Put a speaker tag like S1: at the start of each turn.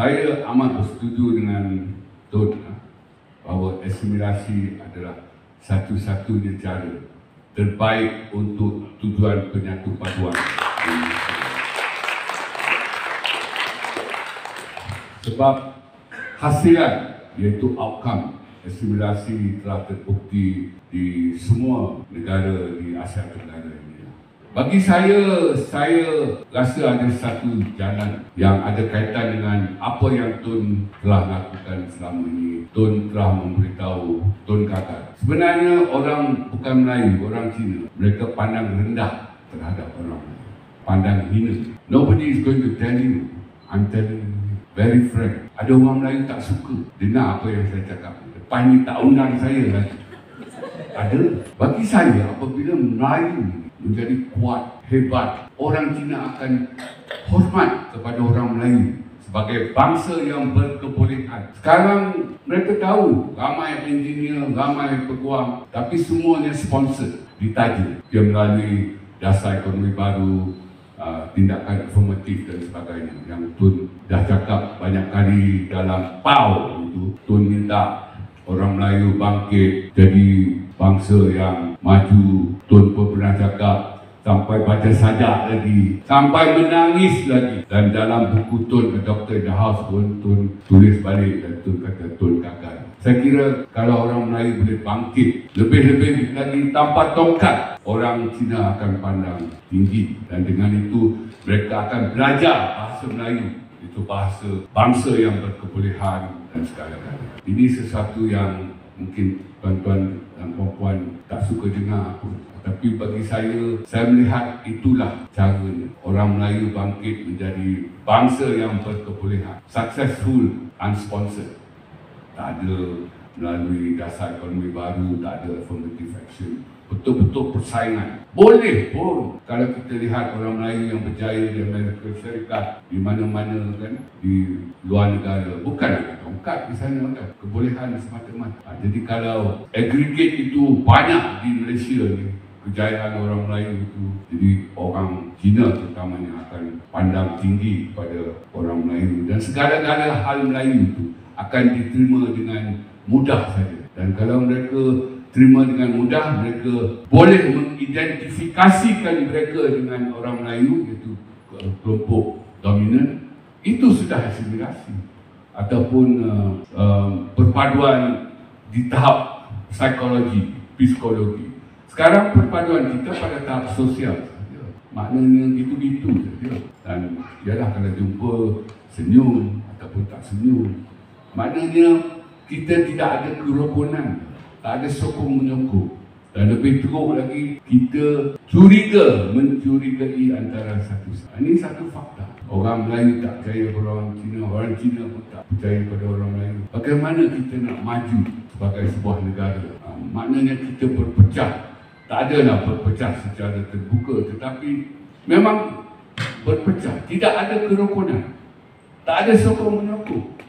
S1: Saya amat bersetuju dengan Tun ah, bahawa asimilasi adalah satu-satunya cara terbaik untuk tujuan penyatu paduan. Sebab hasilan iaitu outcome asimilasi telah terbukti di semua negara di Asia Tenggara ini. Bagi saya, saya rasa ada satu jalan yang ada kaitan dengan apa yang Tun telah lakukan selama ini. Tun telah memberitahu Tun kata. Sebenarnya orang bukan Melayu, orang Cina. Mereka pandang rendah terhadap orang Melayu. Pandang hina. Nobody is going to tell you. I'm telling you. Very frank. Ada orang Melayu tak suka dengar apa yang saya cakap. Lepas ni tak undang saya lagi. Ada. Bagi saya, apabila Melayu menjadi kuat, hebat. Orang Cina akan hormat kepada orang Melayu sebagai bangsa yang berkebolehan. Sekarang mereka tahu ramai engineer, ramai peguam, tapi semuanya sponsor ditaja. Dia melalui dasar ekonomi baru, uh, tindakan informatif dan sebagainya. Yang Tun dah cakap banyak kali dalam PAU itu, Tun minta orang Melayu bangkit jadi bangsa yang maju Tun pun pernah cakap sampai baca sajak lagi sampai menangis lagi. Dan dalam buku Tun Dr. The House pun Tun tulis balik dan Tun kata Tun gagal saya kira kalau orang Melayu boleh bangkit lebih-lebih lagi tanpa tongkat orang Cina akan pandang tinggi. Dan dengan itu mereka akan belajar bahasa Melayu. Itu bahasa bangsa yang berkebolehan dan segala-galanya ini sesuatu yang mungkin tuan-tuan dan puan-puan tak suka dengar apa. Tapi bagi saya, saya melihat itulah caranya orang Melayu bangkit menjadi bangsa yang berkebolehan. Successful, unsponsored. Tak ada melalui dasar ekonomi baru, tak ada affirmative action. Betul-betul persaingan. Boleh pun kalau kita lihat orang Melayu yang berjaya di Amerika Syarikat, di mana-mana kan, di luar negara. Bukan ada tongkat di sana kan. Kebolehan semata-mata. Ha, jadi kalau aggregate itu banyak di Malaysia ni, kejayaan orang Melayu itu jadi orang Cina terutamanya akan pandang tinggi kepada orang Melayu dan segala-gala hal Melayu itu akan diterima dengan mudah saja dan kalau mereka terima dengan mudah mereka boleh mengidentifikasikan mereka dengan orang Melayu iaitu kelompok dominan itu sudah asimilasi ataupun uh, uh, perpaduan di tahap psikologi, psikologi. Sekarang perpaduan kita pada tahap sosial. Maknanya gitu-gitu saja. Dan ialah kalau jumpa senyum ataupun tak senyum. Maknanya kita tidak ada kerukunan, tak ada sokong menyokong. Dan lebih teruk lagi, kita curiga mencurigai antara satu sama. Ini satu fakta. Orang Melayu tak percaya pada orang Cina, orang Cina pun tak percaya pada orang Melayu. Bagaimana kita nak maju sebagai sebuah negara? Ha, maknanya kita berpecah. Tak adalah berpecah secara terbuka, tetapi memang berpecah. Tidak ada kerukunan. Tak ada sokong menyokong.